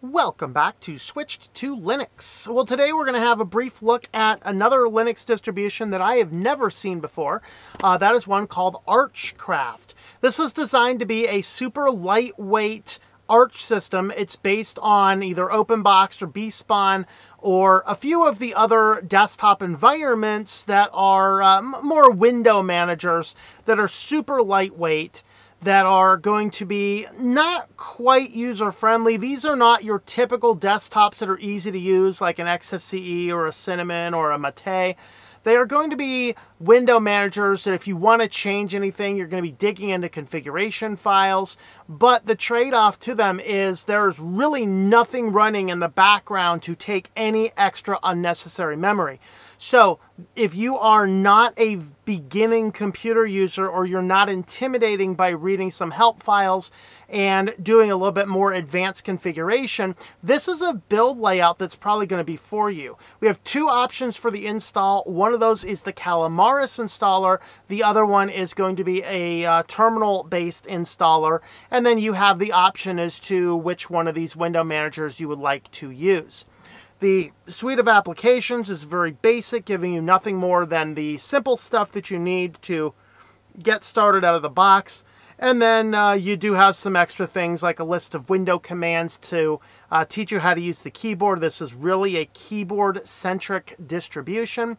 Welcome back to Switched to Linux. Well, today we're going to have a brief look at another Linux distribution that I have never seen before. Uh, that is one called Archcraft. This is designed to be a super lightweight Arch system. It's based on either OpenBox or bspwm or a few of the other desktop environments that are um, more window managers that are super lightweight that are going to be not quite user friendly. These are not your typical desktops that are easy to use like an XFCE or a Cinnamon or a Mate. They are going to be window managers that if you want to change anything, you're going to be digging into configuration files. But the trade-off to them is there's really nothing running in the background to take any extra unnecessary memory. So if you are not a beginning computer user or you're not intimidating by reading some help files and doing a little bit more advanced configuration, this is a build layout that's probably going to be for you. We have two options for the install. One of those is the Calamares installer. The other one is going to be a uh, terminal-based installer. And then you have the option as to which one of these window managers you would like to use. The suite of applications is very basic, giving you nothing more than the simple stuff that you need to get started out of the box. And then uh, you do have some extra things like a list of window commands to uh, teach you how to use the keyboard. This is really a keyboard-centric distribution.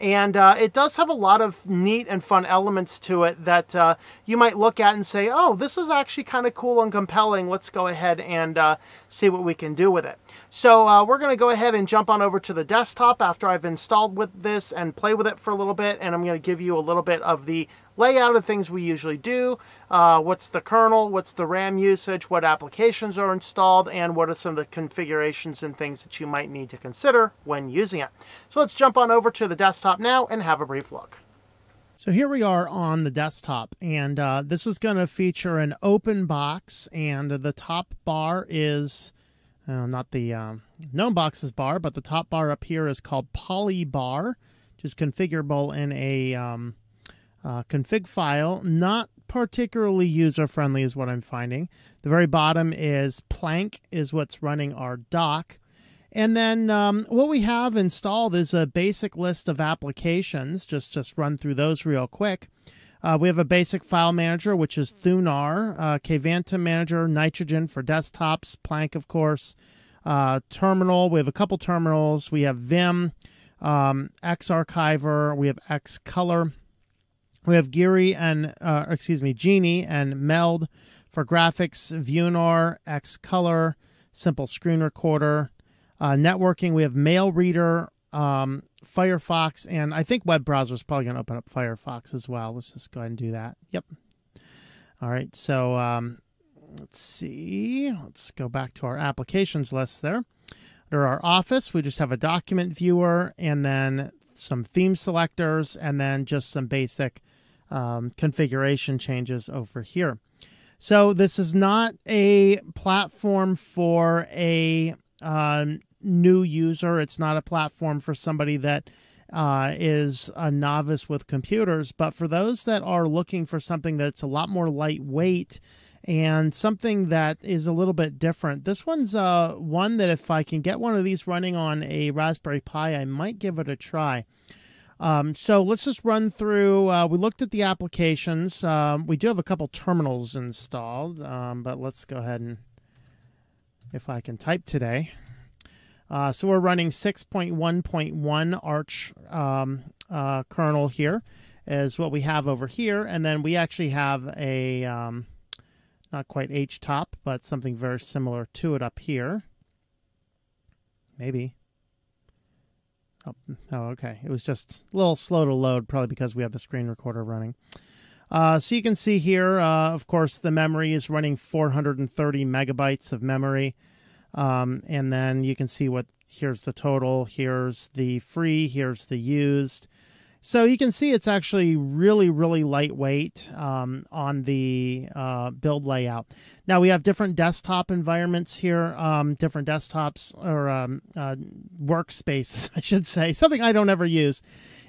And uh, it does have a lot of neat and fun elements to it that uh, you might look at and say, oh, this is actually kind of cool and compelling. Let's go ahead and uh, see what we can do with it. So uh, we're going to go ahead and jump on over to the desktop after I've installed with this and play with it for a little bit. And I'm going to give you a little bit of the layout of things we usually do, uh, what's the kernel, what's the RAM usage, what applications are installed, and what are some of the configurations and things that you might need to consider when using it. So let's jump on over to the desktop now and have a brief look. So here we are on the desktop, and uh, this is going to feature an OpenBox, and the top bar is uh, not the um, GNOME boxes bar, but the top bar up here is called Polybar, which is configurable in a um, uh, config file. Not particularly user friendly, is what I'm finding. The very bottom is Plank, is what's running our dock. And then um, what we have installed is a basic list of applications. Just just run through those real quick. Uh, we have a basic file manager, which is Thunar, uh, Kvantum Manager, Nitrogen for desktops, Plank, of course, uh, Terminal. We have a couple terminals. We have Vim, um, Xarchiver. We have Xcolor. We have Geary and, uh, excuse me, Geany and Meld for graphics, Viewnior, Xcolor, Simple Screen Recorder. Uh, networking, we have Mail Reader, um, Firefox, and I think web browser is probably going to open up Firefox as well. Let's just go ahead and do that. Yep. All right, so um, let's see. Let's go back to our applications list there. Under our Office, we just have a document viewer and then some theme selectors and then just some basic um, configuration changes over here. So this is not a platform for a um, new user. It's not a platform for somebody that uh, is a novice with computers. But for those that are looking for something that's a lot more lightweight and something that is a little bit different, this one's uh, one that if I can get one of these running on a Raspberry Pi, I might give it a try. Um, so let's just run through. Uh, we looked at the applications. Um, we do have a couple terminals installed, um, but let's go ahead and, if I can type today, uh, so we're running 6.1.1 Arch um, uh, kernel here is what we have over here. And then we actually have a, um, not quite htop, but something very similar to it up here. Maybe. Oh, oh, okay. It was just a little slow to load, probably because we have the screen recorder running. Uh, so you can see here, uh, of course, the memory is running 430 megabytes of memory. Um, and then you can see what here's the total, here's the free, here's the used. So you can see it's actually really, really lightweight um, on the uh, build layout. Now we have different desktop environments here, um, different desktops or um, uh, workspaces, I should say, something I don't ever use.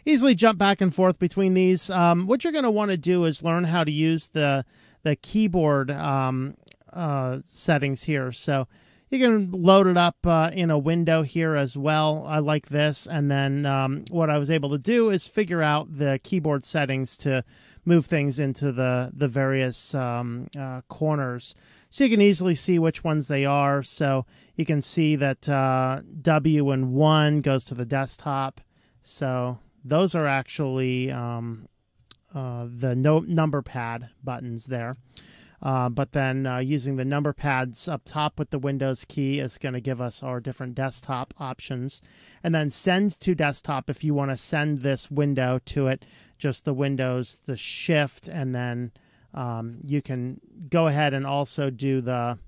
Easily jump back and forth between these. Um, what you're going to want to do is learn how to use the the keyboard um, uh, settings here. So You can load it up uh, in a window here as well. I like this. And then um, what I was able to do is figure out the keyboard settings to move things into the, the various um, uh, corners. So you can easily see which ones they are. So you can see that uh, W and 1 goes to the desktop. So those are actually um, uh, the no number pad buttons there. Uh, but then uh, using the number pads up top with the Windows key is going to give us our different desktop options. And then send to desktop if you want to send this window to it, just the Windows, the Shift, and then um, you can go ahead and also do the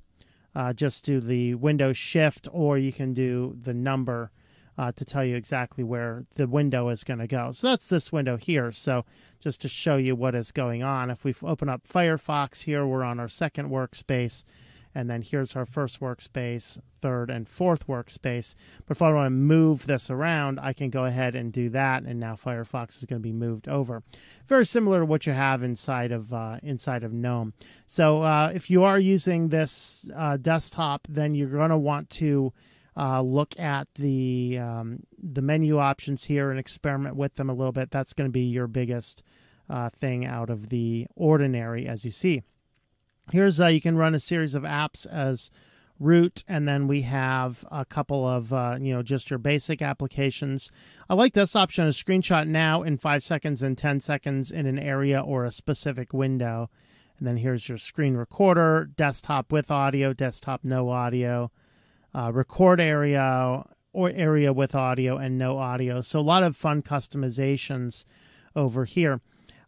uh, just do the Windows Shift, or you can do the number uh, to tell you exactly where the window is going to go. So that's this window here. So just to show you what is going on, if we open up Firefox here, we're on our second workspace. And then here's our first workspace, third and fourth workspace. But if I want to move this around, I can go ahead and do that. And now Firefox is going to be moved over. Very similar to what you have inside of uh, inside of GNOME. So uh, if you are using this uh, desktop, then you're going to want to uh, look at the um, the menu options here and experiment with them a little bit. That's going to be your biggest uh, thing out of the ordinary, as you see. Here's uh, you can run a series of apps as root, and then we have a couple of uh, you know just your basic applications. I like this option: a screenshot now in five seconds and ten seconds in an area or a specific window. And then here's your screen recorder, desktop with audio, desktop no audio uh, record area or area with audio and no audio. So a lot of fun customizations over here.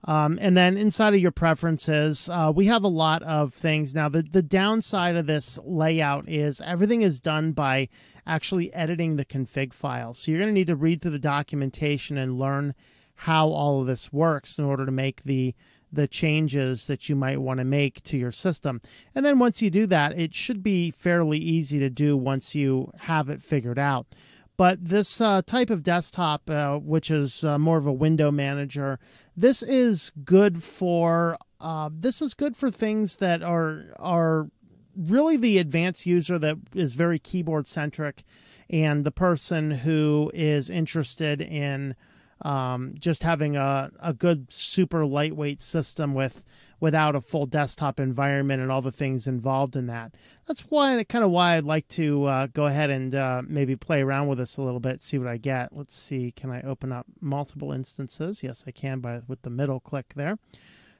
Um, and then inside of your preferences, uh, we have a lot of things. Now, the, the downside of this layout is everything is done by actually editing the config file. So you're going to need to read through the documentation and learn how all of this works in order to make the the changes that you might want to make to your system. And then once you do that, it should be fairly easy to do once you have it figured out. But this uh, type of desktop, uh, which is uh, more of a window manager, this is good for uh, this is good for things that are are really the advanced user that is very keyboard centric, and the person who is interested in um, just having a, a good super lightweight system with without a full desktop environment and all the things involved in that. That's why kind of why I'd like to uh, go ahead and uh, maybe play around with this a little bit, see what I get. Let's see, can I open up multiple instances? Yes, I can by with the middle click there.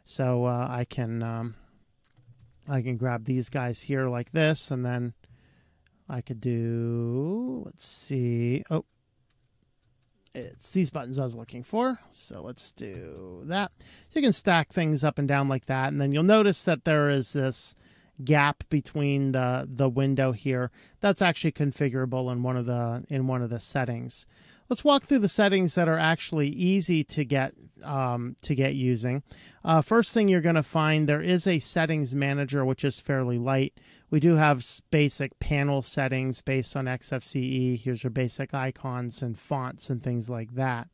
So uh, I can um, I can grab these guys here like this, and then I could do. Let's see. Oh, it's these buttons I was looking for. So let's do that. So you can stack things up and down like that. And then you'll notice that there is this gap between the the window here. That's actually configurable in one of the in one of the settings. Let's walk through the settings that are actually easy to get um, to get using. Uh, first thing you're going to find there is a settings manager which is fairly light. We do have basic panel settings based on XFCE. Here's your basic icons and fonts and things like that.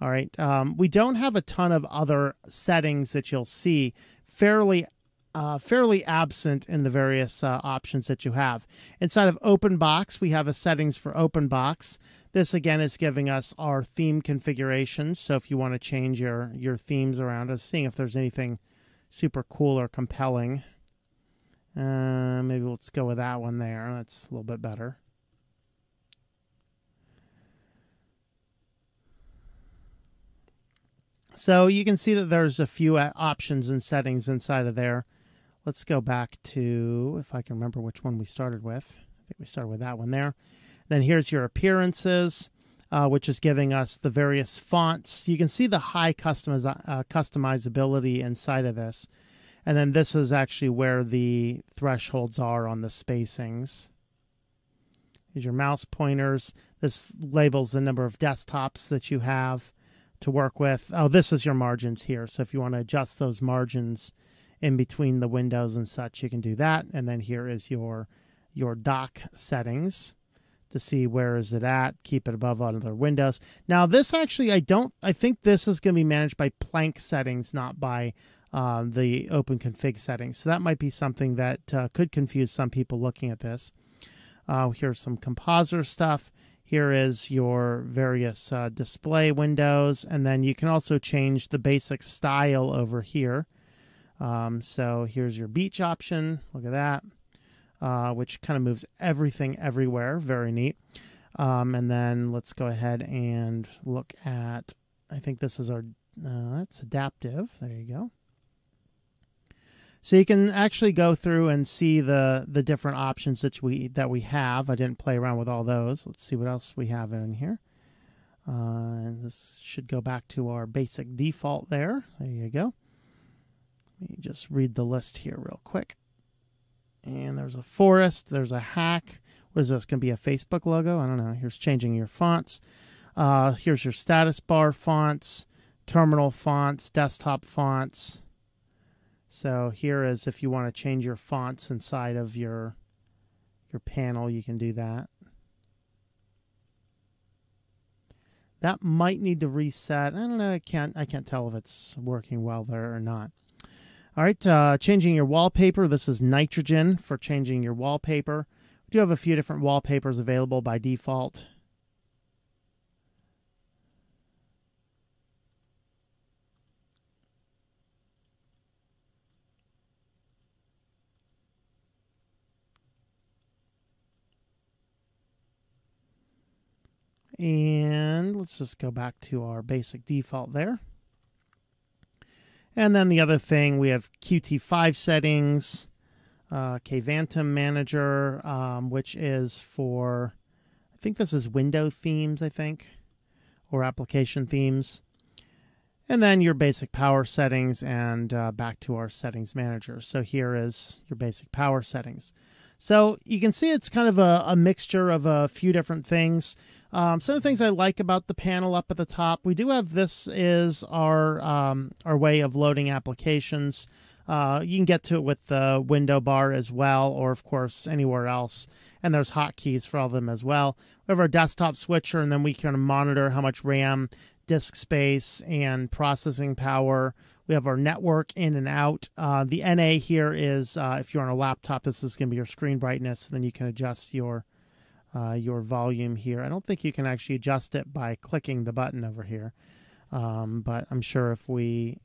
All right. Um, we don't have a ton of other settings that you'll see fairly uh, fairly absent in the various uh, options that you have. Inside of OpenBox, we have a settings for OpenBox. This again is giving us our theme configurations. So if you want to change your your themes around, us, seeing if there's anything super cool or compelling. Uh, maybe let's go with that one there. That's a little bit better. So you can see that there's a few uh, options and settings inside of there. Let's go back to, if I can remember which one we started with. I think we started with that one there. Then here's your appearances, uh, which is giving us the various fonts. You can see the high customiz uh, customizability inside of this. And then this is actually where the thresholds are on the spacings. Here's your mouse pointers. This labels the number of desktops that you have to work with. Oh, this is your margins here. So if you want to adjust those margins, in between the windows and such, you can do that. And then here is your your dock settings to see where is it at. Keep it above other windows. Now this actually, I don't, I think this is going to be managed by Plank settings, not by uh, the open config settings. So that might be something that uh, could confuse some people looking at this. Uh, here's some compositor stuff. Here is your various uh, display windows, and then you can also change the basic style over here. Um, so here's your beach option. Look at that, uh, which kind of moves everything everywhere. Very neat. Um, and then let's go ahead and look at, I think this is our, uh, that's adaptive. There you go. So you can actually go through and see the the different options that we that we have. I didn't play around with all those. Let's see what else we have in here. Uh, this should go back to our basic default there. There you go. Let me just read the list here real quick. And there's a forest. There's a hack. What is this? Going to be a Facebook logo? I don't know. Here's changing your fonts. Uh, here's your status bar fonts, terminal fonts, desktop fonts. So here is if you want to change your fonts inside of your your panel, you can do that. That might need to reset. I don't know. I can't. I can't tell if it's working well there or not. All right, uh, changing your wallpaper. This is nitrogen for changing your wallpaper. We do have a few different wallpapers available by default. And let's just go back to our basic default there. And then the other thing, we have Qt5 settings, uh, Kvantum Manager, um, which is for, I think this is window themes, I think, or application themes. And then your basic power settings and uh, back to our settings manager. So here is your basic power settings. So you can see it's kind of a, a mixture of a few different things. Um, some of the things I like about the panel up at the top, we do have this is our um, our way of loading applications. Uh, you can get to it with the window bar as well, or of course anywhere else. And there's hotkeys for all of them as well. We have our desktop switcher, and then we can monitor how much RAM disk space and processing power. We have our network in and out. Uh, the NA here is uh, if you're on a laptop, this is going to be your screen brightness. and Then you can adjust your uh, your volume here. I don't think you can actually adjust it by clicking the button over here, um, but I'm sure if we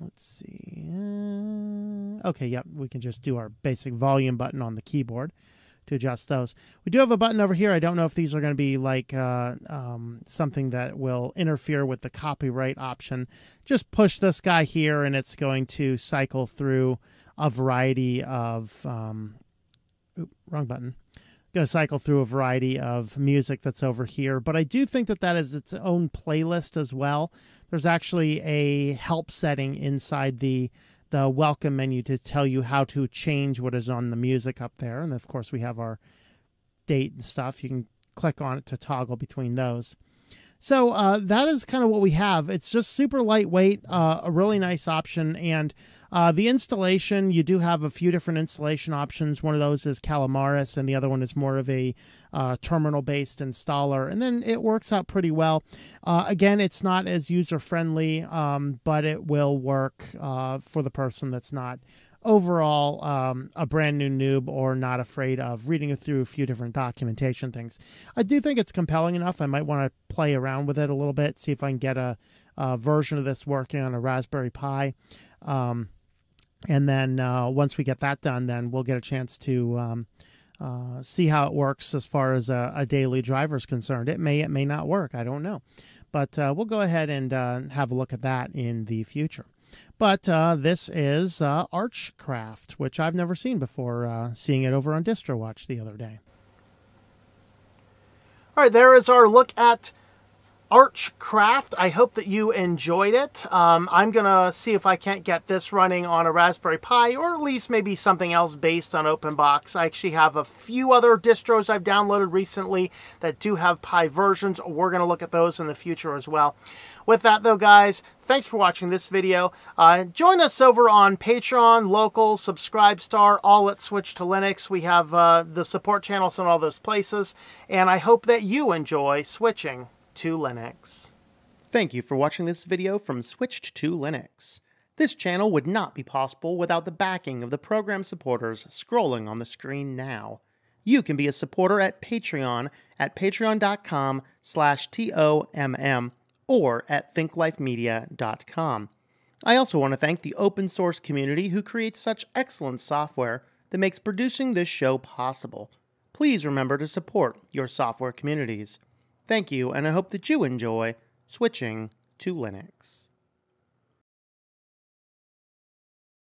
let's see, uh, okay, yep, we can just do our basic volume button on the keyboard to adjust those. We do have a button over here. I don't know if these are going to be like uh, um, something that will interfere with the copyright option. Just push this guy here and it's going to cycle through a variety of, um, oops, wrong button. Going to cycle through a variety of music that's over here, but I do think that that is its own playlist as well. There's actually a help setting inside the the welcome menu to tell you how to change what is on the music up there. And of course, we have our date and stuff. You can click on it to toggle between those. So uh, that is kind of what we have. It's just super lightweight, uh, a really nice option. And uh, the installation, you do have a few different installation options. One of those is Calamares, and the other one is more of a uh, terminal based installer. And then it works out pretty well. Uh, again, it's not as user friendly, um, but it will work uh, for the person that's not overall um, a brand new noob or not afraid of reading it through a few different documentation things. I do think it's compelling enough. I might want to play around with it a little bit, see if I can get a, a version of this working on a Raspberry Pi. Um, and then uh, once we get that done, then we'll get a chance to um, uh, see how it works as far as a, a, daily driver is concerned. It may, it may not work. I don't know. But uh, we'll go ahead and uh, have a look at that in the future. But uh, this is uh, Archcraft, which I've never seen before, uh, seeing it over on DistroWatch the other day. All right, there is our look at Archcraft. I hope that you enjoyed it. Um, I'm going to see if I can't get this running on a Raspberry Pi or at least maybe something else based on OpenBox. I actually have a few other distros I've downloaded recently that do have Pi versions. We're going to look at those in the future as well. With that though, guys, thanks for watching this video. Uh, join us over on Patreon, Local, Subscribestar, all at Switch to Linux. We have uh, the support channels in all those places. And I hope that you enjoy switching to Linux. Thank you for watching this video from Switched to Linux. This channel would not be possible without the backing of the program supporters scrolling on the screen now. you can be a supporter at Patreon at patreon.com slash T-O-M-M or at thinklifemedia.com. I also want to thank the open source community who creates such excellent software that makes producing this show possible. Please remember to support your software communities. Thank you, and I hope that you enjoy switching to Linux.